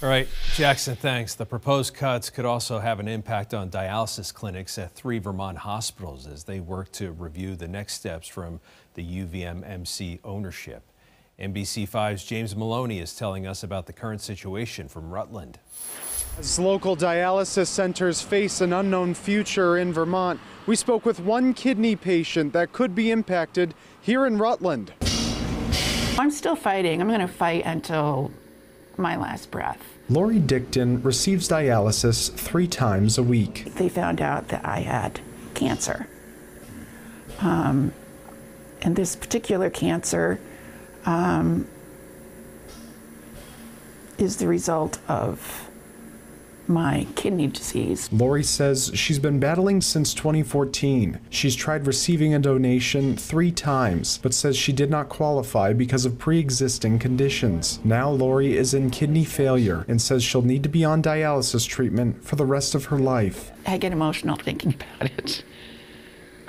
All right, Jackson, thanks. The proposed cuts could also have an impact on dialysis clinics at three Vermont hospitals as they work to review the next steps from the UVMMC ownership. NBC5's James Maloney is telling us about the current situation from Rutland. As local dialysis centers face an unknown future in Vermont, we spoke with one kidney patient that could be impacted here in Rutland. I'm still fighting. I'm going to fight until my last breath. Lori Dickton receives dialysis three times a week. They found out that I had cancer. Um, and this particular cancer um, is the result of my kidney disease. Lori says she's been battling since 2014. She's tried receiving a donation three times, but says she did not qualify because of pre existing conditions. Now Lori is in kidney failure and says she'll need to be on dialysis treatment for the rest of her life. I get emotional thinking about it.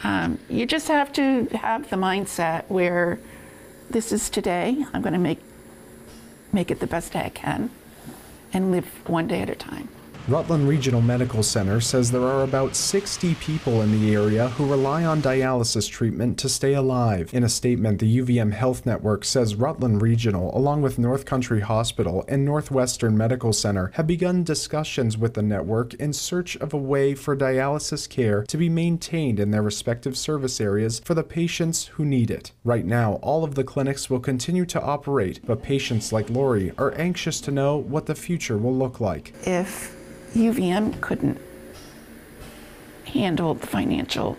Um, you just have to have the mindset where this is today. I'm going to make make it the best day I can and live one day at a time. Rutland Regional Medical Center says there are about 60 people in the area who rely on dialysis treatment to stay alive. In a statement, the UVM Health Network says Rutland Regional, along with North Country Hospital and Northwestern Medical Center, have begun discussions with the network in search of a way for dialysis care to be maintained in their respective service areas for the patients who need it. Right now, all of the clinics will continue to operate, but patients like Lori are anxious to know what the future will look like. If UVM couldn't handle the financial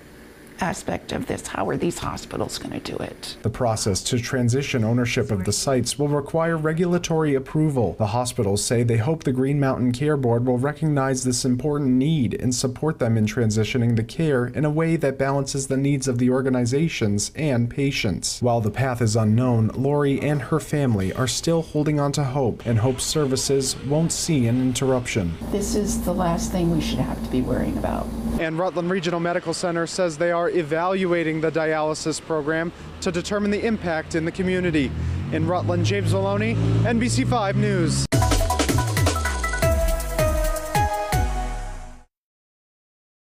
aspect of this. How are these hospitals going to do it? The process to transition ownership of the sites will require regulatory approval. The hospitals say they hope the Green Mountain Care Board will recognize this important need and support them in transitioning the care in a way that balances the needs of the organizations and patients. While the path is unknown, Lori and her family are still holding on to hope and hope services won't see an interruption. This is the last thing we should have to be worrying about. And Rutland Regional Medical Center says they are evaluating the dialysis program to determine the impact in the community. In Rutland, James Maloney, NBC5 News.